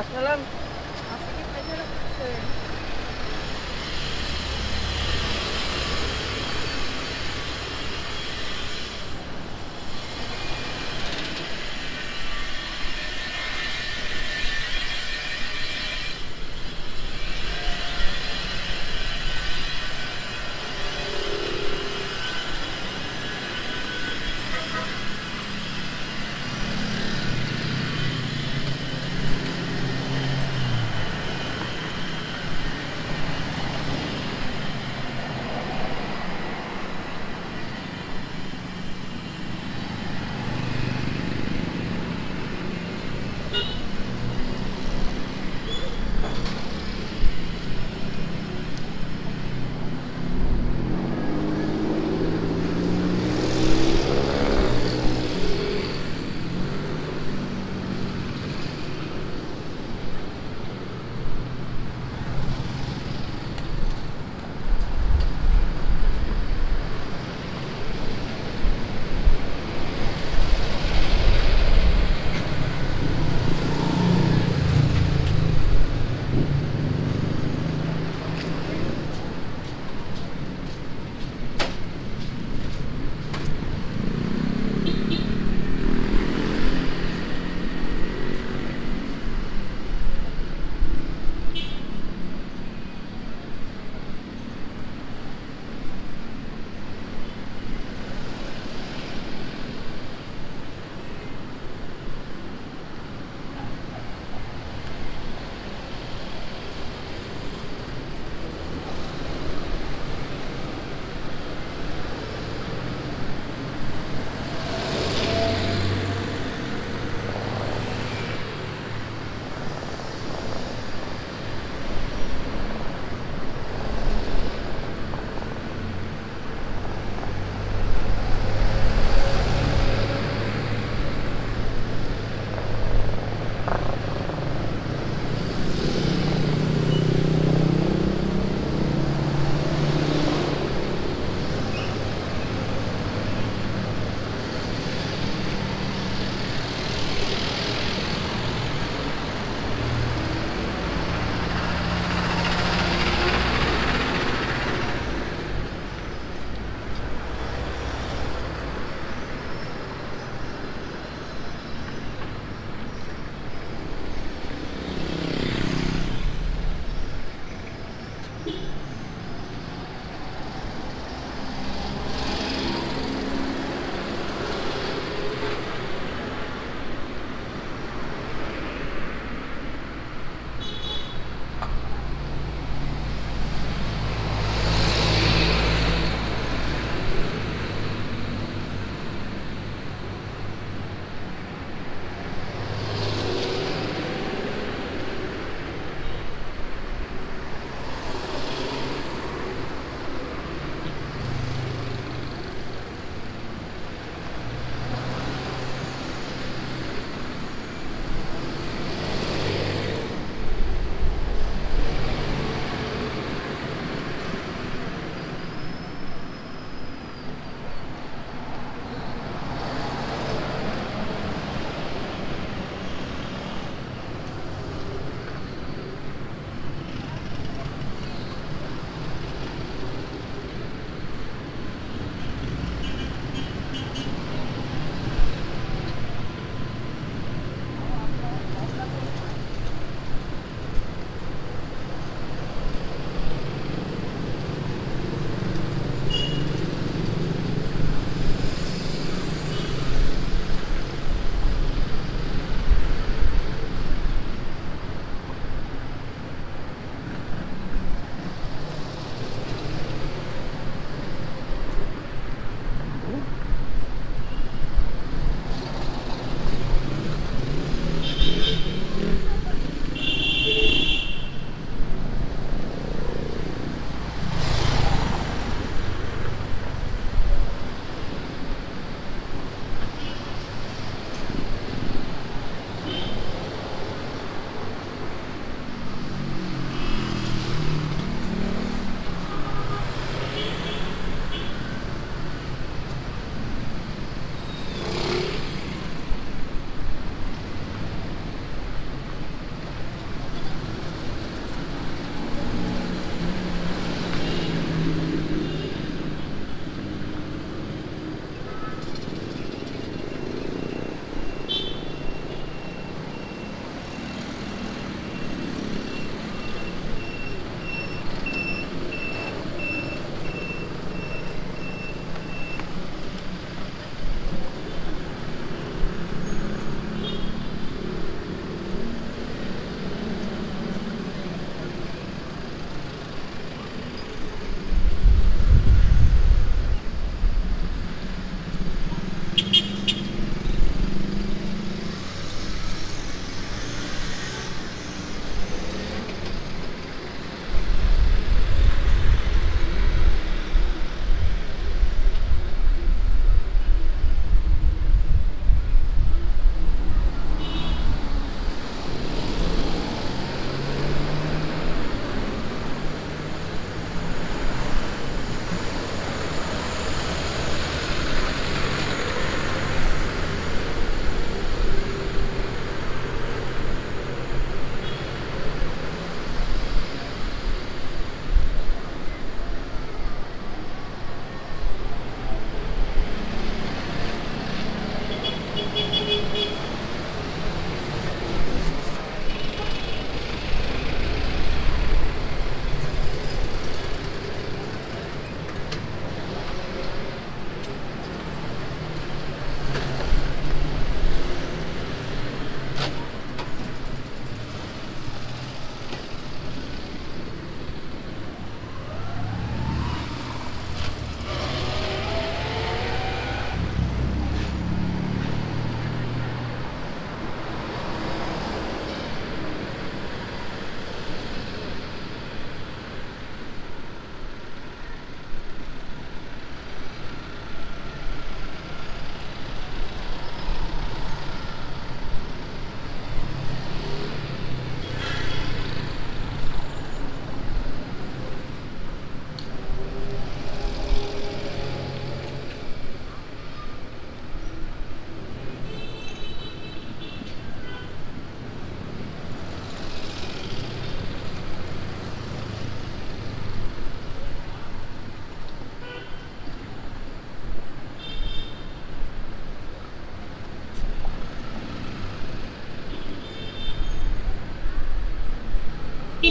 Gas na lang. Ah, sige, pwede lang, sir.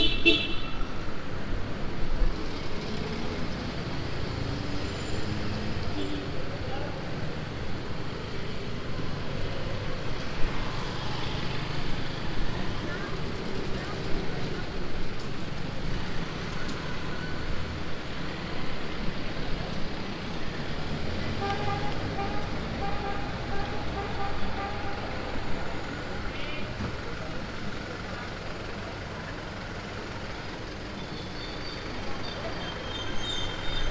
Beep, beep.